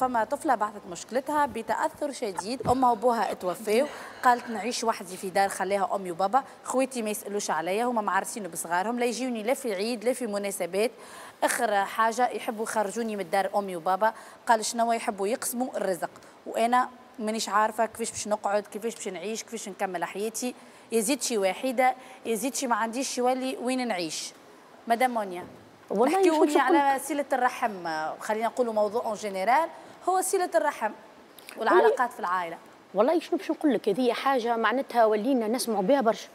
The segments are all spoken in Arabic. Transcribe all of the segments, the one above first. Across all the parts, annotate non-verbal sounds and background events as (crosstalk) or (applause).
فما طفلة بعثت مشكلتها بتأثر شديد. أمها وأبوها اتوفوا قالت نعيش وحدي في دار خليها أمي وبابا. خويتي ما يسألوش عليا هما معرسين بصغارهم لا يجيوني لا في عيد لا في مناسبات. آخر حاجة يحبوا يخرجوني من دار أمي وبابا. قال شنو يحبوا؟ يقسموا الرزق. وأنا مانيش عارفة كيفاش باش نقعد كيفاش باش نعيش كيفاش نكمل حياتي. يزيد شي وحيدة يزيد شي ما عنديش شي ولي وين نعيش. مدام مونيا والله على صلة الرحم. خلينا نقولوا موضوع en général هو صلة الرحم والعلاقات في العائلة. والله شنو باش نقول لك هذه حاجة معناتها ولينا نسمعوا بها برشا.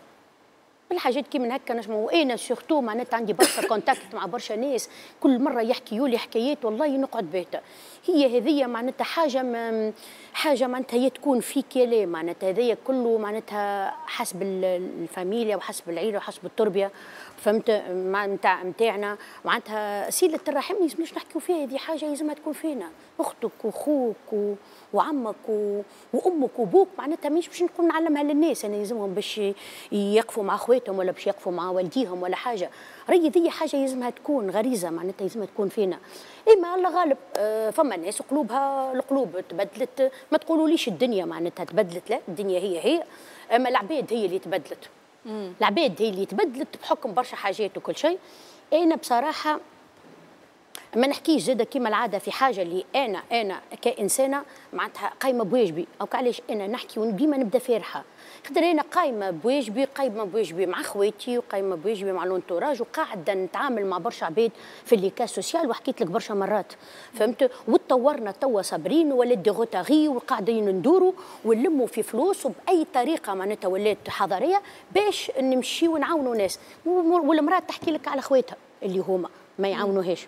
بالحاجات كي من هكا نجموا أنا surtout معناتها عندي برشا contact مع برشا ناس كل مرة يحكيوا لي حكايات والله نقعد باهتة. هي هذيا معناتها حاجة حاجة معناتها هي تكون فيك يا لا معناتها هذيا كله معناتها حسب الفاميليا وحسب العيلة وحسب التربية. فهمت؟ نتاع نتاعنا معناتها صله الرحم ما يلزمناش نحكيو فيها. هذه حاجة لازمها تكون فينا. أختك واخوك و... وعمك و... وأمك وأبوك معناتها مش باش نقول نعلمها للناس. أنا يلزمهم باش يقفوا مع اخواتهم ولا باش يقفوا مع والديهم ولا حاجة. راهي ذي حاجة يلزمها تكون غريزة معناتها يلزمها تكون فينا. إما الله غالب آه فما ناس قلوبها القلوب تبدلت. ما تقولوليش الدنيا معناتها تبدلت لا الدنيا هي هي. أما العباد هي اللي تبدلت. العباد هي اللي تبدلت بحكم برشا حاجات وكل شيء. أنا بصراحة ما نحكيش زاده كيما العاده في حاجة اللي أنا أنا كانسانه معناتها قايمه بواجبي. أو علاش؟ أنا نحكي وديما نبدا فرحه خاطر أنا قايمه بواجبي قايمه بواجبي مع خواتي وقايمه بواجبي مع لونتوراج وقاعدة نتعامل مع برشا عباد في الليكا سوسيال وحكيت لك برشا مرات. فهمت؟ وتطورنا توا صابرين ولات دي غوتاغي وقاعدين ندوروا ونلموا في فلوس وبأي طريقة معناتها ولات حضارية باش نمشي ونعاونوا ناس. والمرأة تحكي لك على خواتها اللي هما ما يعاونوهاش.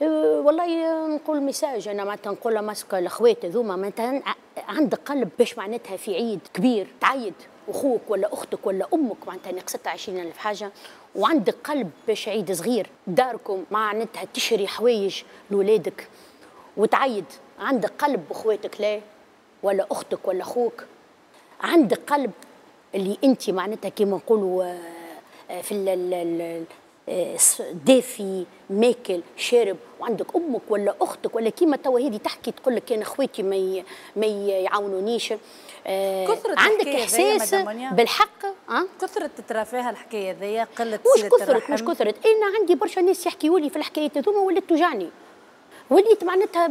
والله نقول ميساج أنا معناتها نقول ماسكه الأخوات هذوما معناتها عندك قلب باش معناتها في عيد كبير تعيد أخوك ولا أختك ولا أمك معناتها نقصت 20000 حاجة. وعندك قلب باش عيد صغير داركم معناتها تشري حوايج لولادك وتعيد. عندك قلب بخواتك لا ولا أختك ولا أخوك. عندك قلب اللي أنت معناتها كيما نقولوا آه، في دافي ماكل شارب وعندك أمك ولا أختك ولا كيما توا هذه تحكي تقول لك كان اخواتي ما ما يعاونونيش. آه كثرت عندك إحساس بالحق أه؟ كثرت تترى فيها الحكاية ذي قلة مش كثرت مش كثرت؟ أنا عندي برشا ناس يحكيوا لي في الحكايات هذوما ولات توجعني. وليت معناتها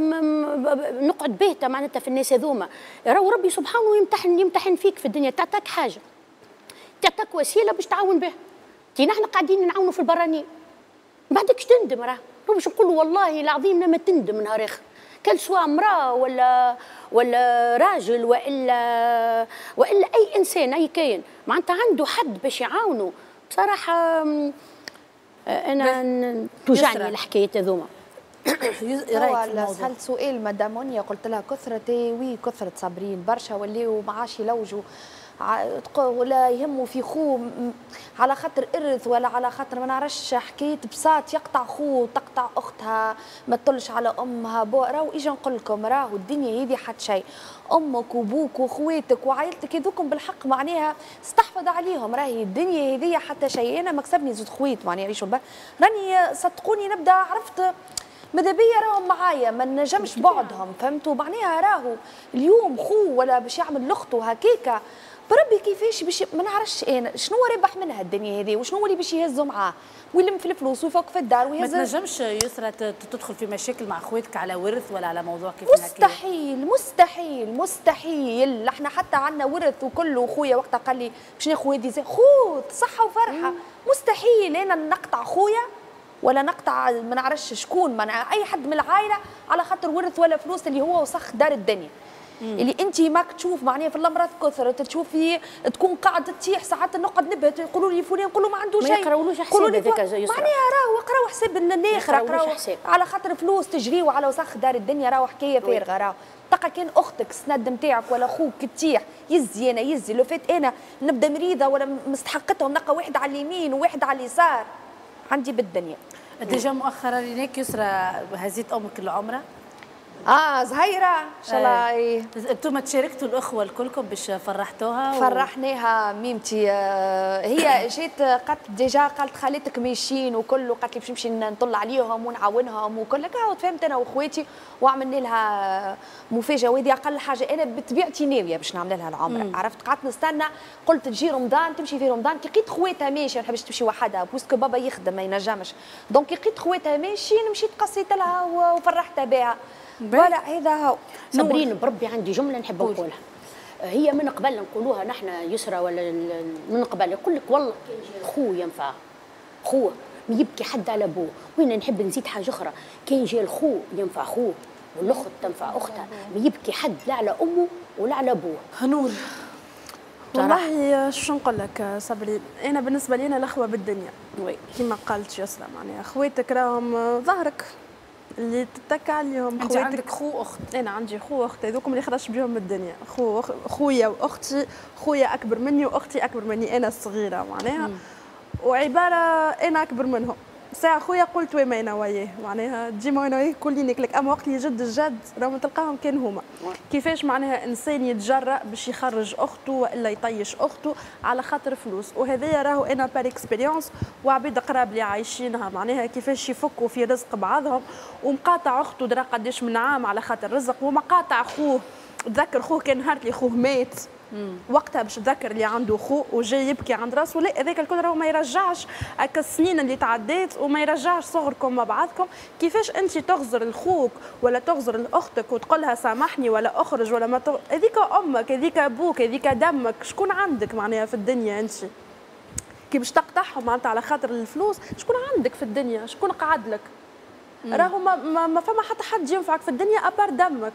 نقعد باهتة معناتها في الناس هذوما. راهو ربي سبحانه يمتحن يمتحن فيك في الدنيا تعطاك حاجة. تعطاك وسيلة باش تعاون بها. تي نحن قاعدين نعاونوا في البراني. بعدكش تندم راه؟ باش نقول والله العظيم لما تندم نهار آخر. كان سواء امرأة ولا ولا راجل والا وإلا أي إنسان أي كائن معناتها عنده حد باش يعاونه بصراحة أنا توجعني الحكايات هذوما. (coughs) سألت سؤال مدام قلت لها كثرة وي كثرة صابرين برشا ولاو ما عادش يلوجوا. ولا يهموا في خوه على خاطر إرث ولا على خاطر ما نعرفش حكاية بساط يقطع خوه تقطع أختها ما تطلش على أمها. بو راهو نقول لكم راهو الدنيا هذه حد شيء أمك وبوك واخواتك وعائلتك هذوكم بالحق معناها استحفظ عليهم. راهي الدنيا هذه حتى شيء أنا مكسبني زوج خوات معناها يعيشوا راني صدقوني نبدأ عرفت؟ ماذا بيا راهم معايا ما نجمش بعدهم فهمتوا؟ معناها راهو اليوم خو ولا باش يعمل لاخته هكاكا. بربي كيفاش باش ما نعرفش أنا شنو ربح منها الدنيا هذه؟ وشنو اللي باش يهزوا معاه ويلم في الفلوس ويفك في الدار ويهز ما تنجمش يسرى تدخل في مشاكل مع اخواتك على ورث ولا على موضوع كيف مستحيل مستحيل مستحيل. إحنا حتى عندنا ورث وكله خويا وقتها قال لي باش ناخذ هذه زي خوت صحة وفرحة. مم. مستحيل. أنا نقطع خويا ولا نقطع ما نعرفش شكون ما أي حد من العائلة على خاطر ورث ولا فلوس اللي هو وسخ دار الدنيا. اللي انت ماك تشوف معناها في الامراض كثرت تشوفي تكون قاعدة تطيح ساعات نقعد نبهت يقولوا لي فلان نقول له ما عنده شيء ما يقراولوش حساب هذاك معناها راهو قراو حساب الآخر قراو على خاطر فلوس تجري وعلى وسخ دار الدنيا راهو حكاية فارغة راهو. تلقى كان أختك السند نتاعك ولا أخوك تطيح يزي أنا يزي. لو فات أنا نبدأ مريضة ولا مستحقتهم نلقى واحد على اليمين وواحد على اليسار. عندي بالدنيا. déjà مؤخرا ريناك يسرى هزيت أمك العمره آه زهيرة ان شاء الله إيه. أنتم تشاركتوا الأخوة الكلكم باش فرحتوها و... فرحناها ميمتي. آه، هي (coughs) جيت قالت déjà قالت خالتك ماشيين وكل قالت لي باش نمشي نطل عليهم ونعاونهم وكل هكا. تفهمت أنا واخواتي وعملنا لها مفاجأة وهذه أقل حاجة. أنا بطبيعتي ناوية باش نعمل لها العمره عرفت؟ قعدت نستنى قلت تجي رمضان تمشي في رمضان. كي لقيت خواتها ماشية ما نحبش تمشي وحدها parce que بابا يخدم ما ينجمش. donc كي لقيت خواتها ماشيين مشيت قصيت لها وفرحتها بها. voilà هذا هو صابرين بربي عندي جملة نحب نقولها. هي من قبل نقولوها نحن يسرى ولا من قبل. يقول لك والله الخو ينفع. خوه ما يبكي حد على أبوه. وأنا نحب نزيد حاجة أخرى؟ كان جا الخو ينفع خوه والأخت تنفع أختها. ما يبكي حد لا على أمه ولا على أبوه. هنور والله شو نقول لك صبري أنا بالنسبة لي أنا الأخوة بالدنيا. وي. كما قالت يسرا معناها. خواتك راهم ظهرك. اللي تتكى عليهم أنت عندك خو اخت أنا عندي خو وأخت هذوك اللي خرجت بهم الدنيا. خو خويا وأختي خويا أكبر مني وأختي أكبر مني أنا الصغيرة معناها. وعبارة أنا أكبر منهم. ساعة خويا قلت وين أنا وياه. معناها ديما أنا وياه كل لك. أما وقت اللي جد الجد راهم تلقاهم كان هما. كيفاش معناها إنسان يتجرأ باش يخرج أخته وإلا يطيش أخته على خاطر فلوس. وهذايا راهو أنا par expérience وعبيد قراب لي عايشينها. معناها كيفاش يفكوا في رزق بعضهم. ومقاطع أخته درا قداش من عام على خاطر رزق. ومقاطع خوه. تذكر خوه كان نهار اللي خوه مات. وقتها باش تذكر اللي عنده خو وجاي يبكي عند راسه لا هذاك الكل راهو ما يرجعش. هكا السنين اللي تعدات وما يرجعش صغركم مع بعضكم كيفاش أنت تغزر لخوك ولا تغزر لأختك وتقول لها سامحني ولا أخرج ولا ما تغ... هذيك أمك هذيك أبوك هذيك دمك شكون عندك معناها في الدنيا أنت؟ كي باش تقطعهم معناتها على خاطر الفلوس شكون عندك في الدنيا؟ شكون قعد لك؟ راهو ما, ما, ما فما حتى حد ينفعك في الدنيا أبار دمك.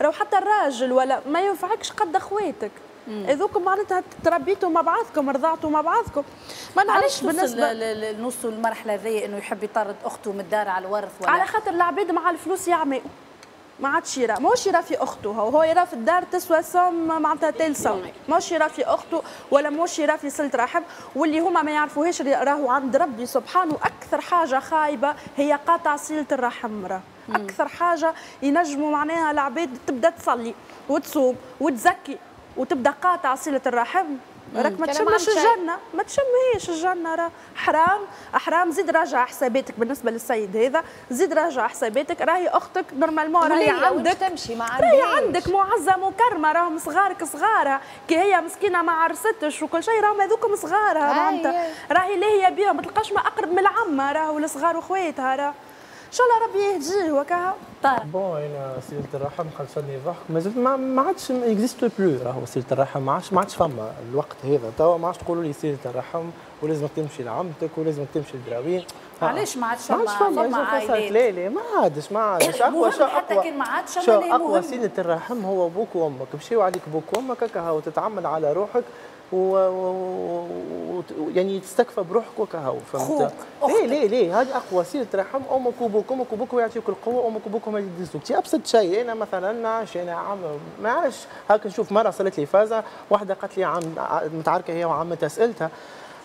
راهو حتى الراجل ولا ما ينفعكش قد أخواتك. هذوك معناتها تربيتوا مع بعضكم رضعتوا مع بعضكم. ما نعرفش بالنسبة نوصل المرحله ذي إنه يحب يطرد أخته من الدار على الورث ولا؟ على خاطر العباد مع الفلوس يعمي. ما عادش يرى ماهوش يرى في أخته. هو هو يرى في الدار تسوى سم معناتها تيل سم ماهوش يرى في أخته ولا ماهوش يرى في صله رحم. واللي هما ما يعرفوهاش راهو عند ربي سبحانه. أكثر حاجة خايبة هي قطع صلة الرحم راه أكثر حاجة ينجموا معناها العباد تبدأ تصلي وتصوم وتزكي. وتبدا قاطع صله الرحم. راك ما تشمش. الجنة. ما تشمهيش الجنة. راه حرام. حرام. زيد راجع حساباتك بالنسبة للسيد هذا. زيد راجع حساباتك. راهي أختك نورمالمون راهي عندك. تمشي ما راهي. عندك معزة مكرمة. راهم صغارك صغارها كي هي مسكينة ما عرستش وكل شيء راهم هذوكم صغارها معناتها. راهي لاهيه بيهم. ما تلقاش ما أقرب من العمة. راهو الصغار وخواتها. راه إن شاء الله ربي يهديه. وكا طارق. بون أنا صله الرحم خلصني ضحك مازلت ما, ما عادش اكزيست بلو راهو صله الرحم ما عادش ما عادش فما الوقت هذا توا ما عادش تقولوا لي صله الرحم ولازمك تمشي لعمتك ولازمك تمشي لدراوين علاش ما عادش ما عادش فما فما عائلات لا لا ما عادش ما عادش اقوى شو حتى كان ما عادش شو اقوى. صله الرحم هو أبوك وامك مشيو عليك أبوك وامك هكا هاو تتعمل على روحك و... و... و... يعني تستكفى بروحك خوك، فهمت؟ ليه ليه ليه هذه أقوى صله رحم أمك وابوك أمك وابوك يعطيوك القوة أمك وابوك هما اللي يدزوك أبسط شيء أنا مثلا نعرفش أنا عم ما عرفش هاك نشوف مرة صارت لي فازة واحدة قالت لي عم متعاركة هي وعمتها سألتها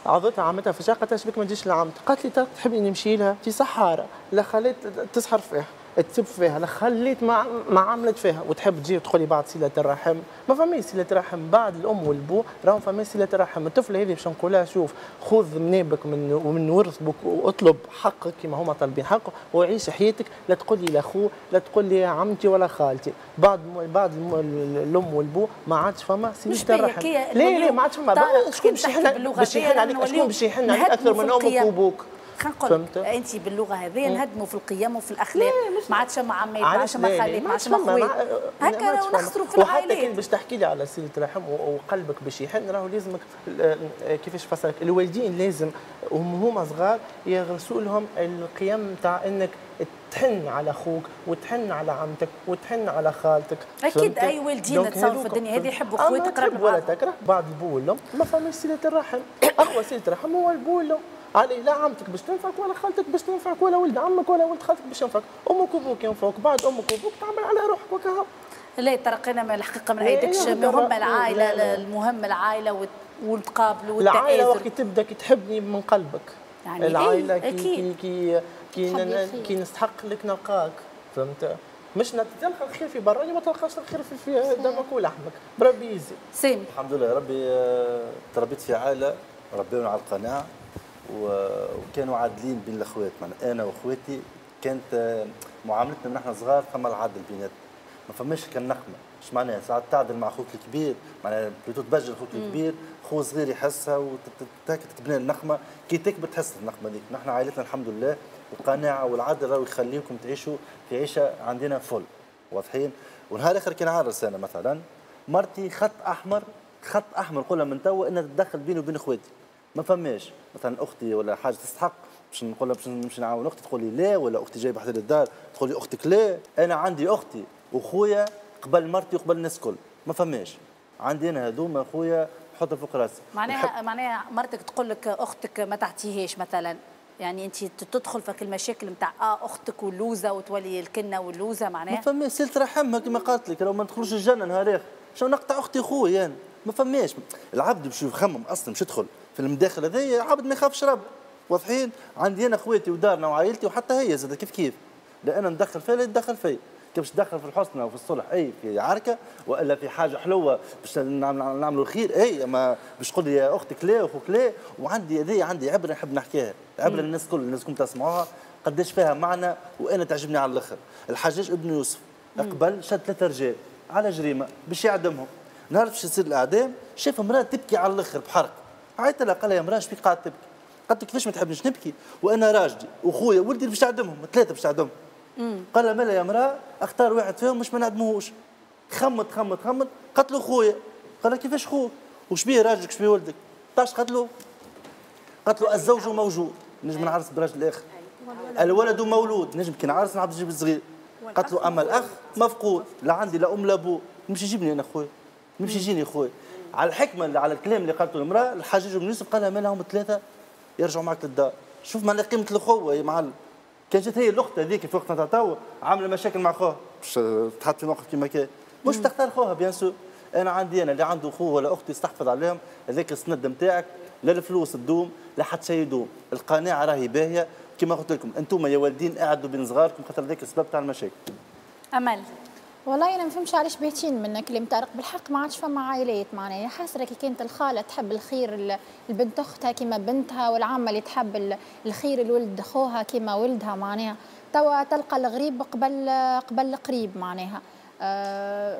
عضتها عمتها في الشقه قالت لك ما تجيش لعمت قالت لي تحبي نمشي لها؟ في صحارى. لا خليت تسحر فيها. تسب فيها لا خليت ما ما عملت فيها. وتحب تجي وتقولي بعد صلة الرحم. ما فماش صلة رحم بعد الأم والبو راهم فما صلة رحم الطفله هذه باش نقولها شوف خذ منابك من ومن ورث بك واطلب حقك كما هما طالبين حقه وعيش حياتك. لا تقول لي لا اخوه لا تقول لي عمتي ولا خالتي. بعد بعد الأم والبو ما عادش فما صلة الرحم. ليه ليه ما عادش فما. شكون باش يحن عليك؟ شكون باش يحن عليك أكثر من أمك. وأبوك؟ خلينا نقول فهمت؟ انت باللغة هذه نهدموا في القيم وفي الأخلاق. ما عادش مع عمات ما عادش مع خالات ما عادش مع ما- هكا ما عادش راهو فما. نخسروا في وحتى كان العائلات باش تحكي لي على صله رحم و- وقلبك باش يحن راهو لازمك كيفاش فسرك الوالدين لازم وهم هما صغار يغرسوا لهم القيم تاع إنك تحن على أخوك وتحن على عمتك وتحن على خالتك فهمت؟ أي والدين نتصور في الدنيا هذه يحبوا أما خوات تحب ولا. تكره بعد البو والام ما فماش صله الرحم (coughs) اقوى صله الرحم هو البو والام علي لا عمتك باش تنفعك ولا خالتك باش تنفعك ولا ولد عمك ولا ولد خالتك باش ينفعك أمك وأبوك ينفعوك بعد أمك وأبوك تعمل على روحك وكهو لا ترقينا من الحقيقة من لا، ايدكش لا، مهم لا، العائله. المهم العائلة وتقابلوا العائلة وقت تبدأ كي تحبني من قلبك يعني العائلة إيه، كي. كي كي كي. كي نستحق لك نلقاك فهمت؟ مش تلقى الخير في برا ما تلقاش الخير في, في دمك ولحمك بربي يزي سامي الحمد لله ربي آه، تربيت في عائلة ربيونا على القناعه وكانوا عادلين بين الأخوات. معناها أنا وأخواتي كانت آه، معاملتنا من إحنا صغار فما العدل بيناتنا. ما فماش كان نقمة. إيش معناها ساعات تعدل مع أخوك الكبير معناها plutôt تبجل أخوك الكبير خو صغير يحسها وتتبنى النقمة. كي تكبر تحس النقمة ديك. نحن عائلتنا الحمد لله القناعة والعدل راهو يخليكم تعيشوا في عيشة عندنا فل واضحين؟ ونهار آخر كي نعرس أنا مثلا. مرتي خط أحمر. خط أحمر نقولها من توا انها تتدخل بيني وبين إخواتي. ما فماش. مثلا أختي ولا حاجة تستحق. باش نقول لها باش نمشي نعاون أختي. تقول لي لا ولا أختي جايبة حدا للدار تقول لي أختك لا. أنا عندي أختي وخويا قبل مرتي وقبل الناس الكل ما فماش. عندي أنا هذوما خويا حطها فوق راسي. معناها معناها مرتك تقول لك أختك ما تعطيهاش مثلا. يعني انت تدخل في المشاكل نتاع آه أختك واللوزه وتولي الكنه واللوزه ما معناها فماش سلت رحمها كما قالت لك لو ما ندخلوش الجنة نهار آخر. شو نقطع أختي خويا؟ يعني ما فماش. العبد باش يخمم أصلا مش يدخل في المداخل هذايا عبد ما يخافش رب. واضحين؟ عندي أنا خواتي ودارنا وعائلتي وحتى هي زاد كيف كيف؟ لا أنا ندخل فيها لا يتدخل فيا. كيف باش تدخل في الحسنى وفي الصلح؟ إي في عركة وإلا في حاجة حلوة باش نعمل- نعملوا الخير. إي أما باش تقول لي يا أختك لا واخوك لا وعندي هذه عندي عبرة نحب نحكيها. عبرة الناس كل الناس كلهم تسمعوها. قداش فيها معنى وأنا تعجبني على الآخر. الحجاج ابن يوسف قبل شد ثلاثة رجال على جريمة باش يعدمهم. نهار باش يصير الإعدام شاف امرأة تبكي على الآخر بحرق. عيط لها قال لها يا امرأة شبيك قاعد تبكي؟ قالت كيفاش ما تحبنيش نبكي؟ وأنا راجلي وخويا ولدي باش تعدمهم ثلاثة باش تعدمهم. قال لها مالا يا امرأة؟ أختار واحد فيهم مش ما نعدموهوش. خمت خمت خمت له خويا. قال لها كيفاش خوك؟ وش بيه راجلك؟ وش بيه ولدك؟ طاش قالت له الزوج موجود نجم نعرس براجل الآخر. الولد مولود. نجم كي نعرس نعرف نجيب الصغير. له أما الأخ مفقود. لا عندي لا أم لا أبو. نمشي يجيبني أنا خويا. نمشي يجيني خويا. على الحكمة اللي على الكلام اللي قالته المرأة الحجاج بن يوسف قال لها ما لهم ثلاثة؟ يرجعوا معك للدار. شوف معنى قيمة الأخوة يا معلم. كان جات هي الاخت هذيك في وقتها توا عاملة مشاكل مع خوها. باش تحط في موقف كيما كان مش تختار خوها bien sûr؟ أنا عندي أنا اللي عنده اخوه ولا أختي يستحفظ عليهم هذاك السند نتاعك لا الفلوس تدوم لا حتى شيء يدوم. القناعة راهي باهية. كما قلت لكم أنتم يا والدين قعدوا بين صغاركم خاطر ذاك السبب تاع المشاكل. أمل. والله أنا ما فهمش علاش باهتين من كلام طارق بالحق. ما عادش فما عائلات معناها. حاسره كي كانت الخالة تحب الخير لبنت أختها كيما بنتها والعمة اللي تحب ال- الخير لولد خوها كيما ولدها معناها. توا تلقى الغريب قبل قبل القريب معناها. آه،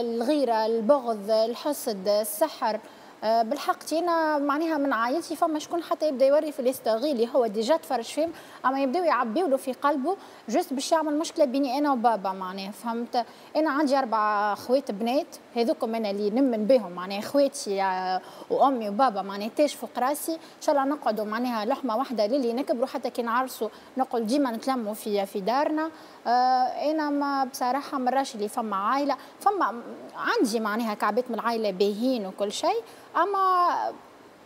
الغيرة البغض الحسد السحر. بالحق أنا معناها من عائلتي فما شكون حتى يبدأ يوري في les stories اللي هو déjà تفرج فيهم أما يبداو يعبيوا له في قلبه juste باش يعمل مشكلة بيني أنا وبابا معناها فهمت؟ أنا عندي أربع خوات بنات هذوكم أنا اللي نمن بهم معناها خواتي آه، وأمي وبابا معناها تاج فوق راسي. إن شاء الله نقعدوا معناها لحمة واحدة للي نكبروا حتى كي نعرسوا نقعد ديما نتلموا في في دارنا. آه، أنا ما بصراحة مراش اللي فما عائلة فما عندي معناها كعبات من العائلة باهين وكل شيء أما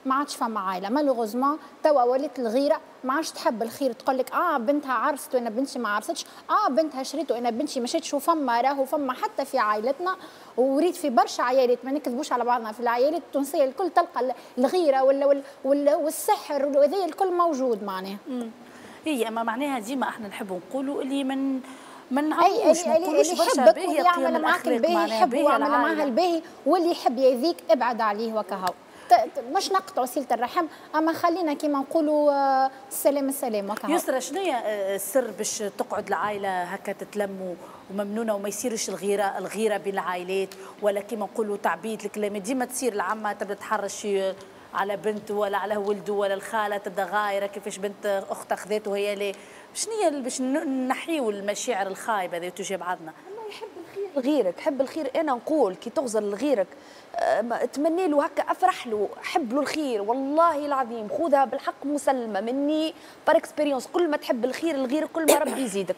ما عادش فما عائلة. مالوغوزمون توا ولات الغيرة ما عادش تحب الخير تقول لك آه بنتها عرست وأنا بنتي ما عرستش آه بنتها شريت وأنا بنتي ما شريتش وفما راهو فما حتى في عائلتنا وريت في برشا عائلات ما نكذبوش على بعضنا في العائلات التونسية الكل تلقى الغيرة ولا وال- وال- والسحر وهذا الكل موجود معناها. هي أما معناها ديما إحنا نحبوا نقولوا اللي من ما اي ما اللي نقولوش برشا يعمل معاك الباهي يحب ويعمل معاه العائلة. الباهي واللي يحب يأذيك ابعد عليه وكهو. مش نقطع صلة الرحم أما خلينا كيما نقولوا آه، السلام السلام وكهو. يسرى شنو آه، السر باش تقعد العائلة هكا تتلموا وممنونة وما يصيرش الغيره الغيرة بين العائلات؟ ولا كيما نقولوا تعبيد الكلام ديما تصير العمة تبدأ تحرش على بنته ولا على ولده ولا الخالة تبدأ غايرة كيفاش بنت أختها خذته وهي لا شنو هي باش ن- نحيوا المشاعر الخايبة هذه تجي بعضنا؟ يحب الخير. لغيرك حب الخير. أنا نقول كي تغزر لغيرك آه، اتمنى له هكا أفرح له حب له الخير. والله العظيم خذها بالحق مسلمة مني par expérience كل ما تحب الخير لغيرك كل ما ربي يزيدك.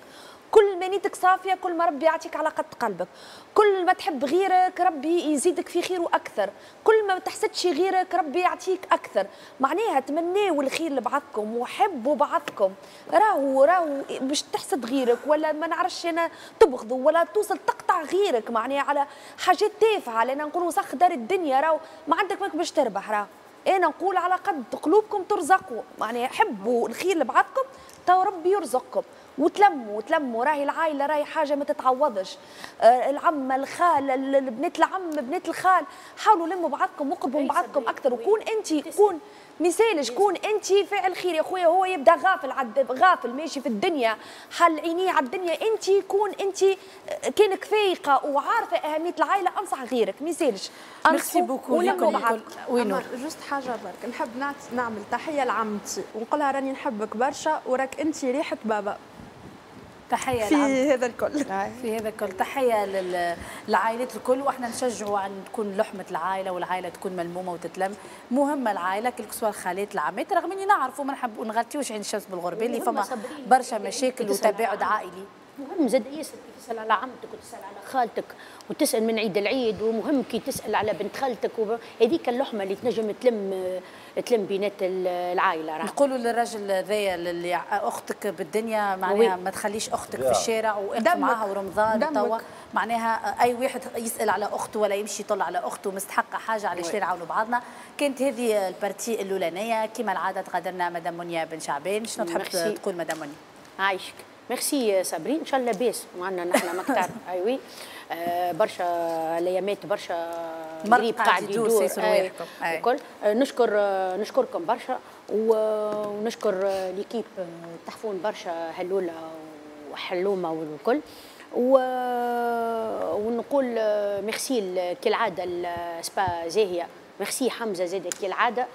كل ما نيتك صافية كل ما ربي يعطيك على قد قلبك. كل ما تحب غيرك ربي يزيدك في خيره أكثر. كل ما تحسدش غيرك ربي يعطيك أكثر. معناها تمناوا الخير لبعضكم وحبوا بعضكم. راهو راهو باش تحسد غيرك ولا ما نعرفش أنا تبغضوا ولا توصل تقطع غيرك. معناها على حاجات تافهة لأن نقولوا سخ دار الدنيا راهو ما عندك ماك باش تربح راهو. أنا نقول على قد قلوبكم ترزقوا. معناها حبوا الخير لبعضكم تو ربي يرزقكم. وتلموا تلموا راهي العائله راهي حاجة ما تتعوضش. آه العمه الخاله ال- ال- بنات العم بنات الخال. حاولوا لموا بعضكم وقربوا بعضكم أكثر وكون انت كون مثال شكون أنت فاعل خير يا خويا هو يبدأ غافل عد غافل ماشي في الدنيا. حل عينيه على الدنيا. أنت كون أنت كأنك فايقة وعارفة أهمية العائله أنصح غيرك. ما يسالش merci beaucoup. ولموا لكم بعض. الكل. oui نور أمر. juste حاجة برك. نحب نعمل تحية لعمتي. ونقولها راني نحبك برشا وراك أنت ريحة بابا. تحية في هذا الكل. في هذا الكل. تحية لل- للعائلات الكل. وإحنا نشجعوا أن تكون لحمة العائلة والعائلة تكون ملمومة وتتلم. مهمه العائلة كل سواء الخالات العمات رغم إني نعرف وما نحب ونغطيوش عين الشمس بالغربة اللي فما. برشا مشاكل وتباعد. عائلي. مهم زاد ياسر كي تسال على عمتك وتسأل على خالتك وتسأل من عيد العيد ومهم كي تسأل على بنت خالتك وب... هذيك اللحمة اللي تنجم تلم تلم بينات ال- العائلة راه نقولوا للراجل ذايا اللي أختك بالدنيا معناها ما تخليش أختك في الشارع دمك. معاها ورمضان. توا. معناها أي واحد يسأل على أخته ولا يمشي يطل على أخته مستحقة حاجة علاش لا نعاونوا بعضنا. كانت هذه ال partie الأولانية. كما العادة تغادرنا مدام منيا بن شعبان. شنو تحب. تقول مدام منيا؟ عايشك. ميرسي صابرين إن شاء الله لاباس معنا نحن مكتار (laughs) ايوي آه برشا الايامات برشا مرق قريب قاعد يدور. أي،. أي. وكل آه نشكر آه نشكركم برشا. ونشكر l'équipe تحفون برشا هلوله وحلومة والكل. و... ونقول ميرسي كالعادة السبا زاهية. ميرسي حمزة زاد كالعادة.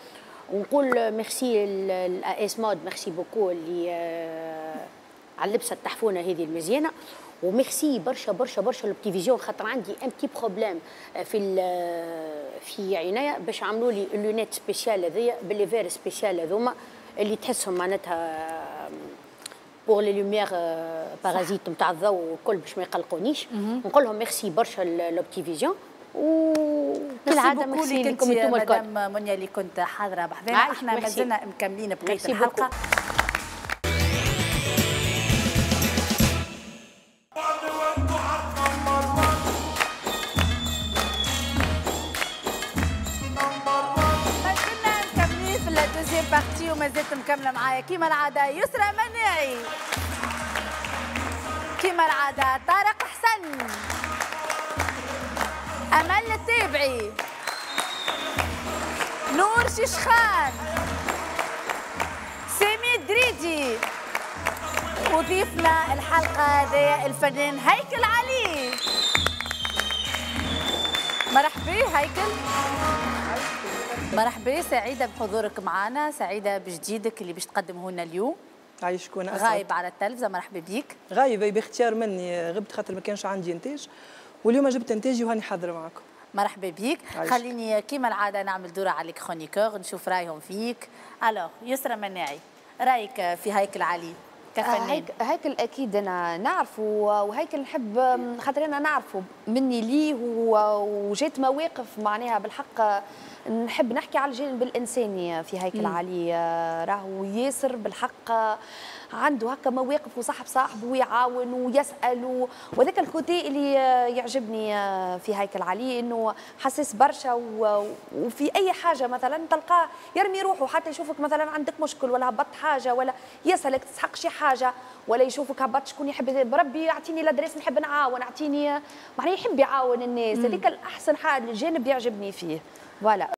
ونقول ميرسي الاس مود. merci beaucoup اللي على اللبسة التحفونه هذه المزيانة. وميرسي برشا برشا برشا لوبتيفيزيون خاطر عندي un petit problème في ال- في عينيا باش عملوا لي ال lunettes spéciales هذيا ب les verres spéciales هذوما اللي تحسهم معناتها pour les lumières parasites نتاع الضوء والكل باش ما يقلقونيش. نقول لهم ميرسي برشا لوبتيفيزيون وكالعاده ميرسي لكم أنتم الكل. مدام منيا اللي كنت حاضرة. بحذانا عايش، إحنا. مازلنا مكملين بقية الحلقة. زلت مكملة معايا. كيما العادة يسرى مناعي كيما العادة طارق حسن. أمل التابعي. نور شيشخان. سامي دريدي. وضيفنا الحلقة هذه الفنان هيكل علي. مرحبا هيكل. مرحبا سعيدة بحضورك معنا سعيدة بجديدك اللي باش تقدمه لنا اليوم عايشكون أسعد. غايب على التلفزه مرحبا بيك. غايبة باختيار مني غبت خاطر ما كانش عندي انتاج واليوم جبت انتاجي وهاني حاضره معكم مرحبا بيك. عايشك. خليني كيما العادة نعمل دورة على chroniqueurs نشوف رأيهم فيك. alors يسرى مناعي رأيك في هيكل علي؟ كفنان. هيك هيكل أكيد أنا نعرفه وهيكل نحب خاطر أنا نعرفه مني ليه وجات مواقف معناها بالحق نحب نحكي على الجانب الإنساني في هيكل علي راهو ياسر بالحق عنده هكا مواقف وصاحب صاحبه ويعاون ويسأل وذاك الكوتي اللي يعجبني في هيكل علي إنه حساس برشا وفي أي حاجة مثلا تلقاه يرمي روحه حتى يشوفك مثلا عندك مشكل ولا هبطت حاجة ولا يسألك تسحق شي حاجة ولا يشوفك هبطت شكون يحب بربي يعطيني الأدريس نحب نعاون اعطيني معناه يحب يعاون الناس. هذيك الأحسن حاجة الجانب يعجبني فيه. فوالا.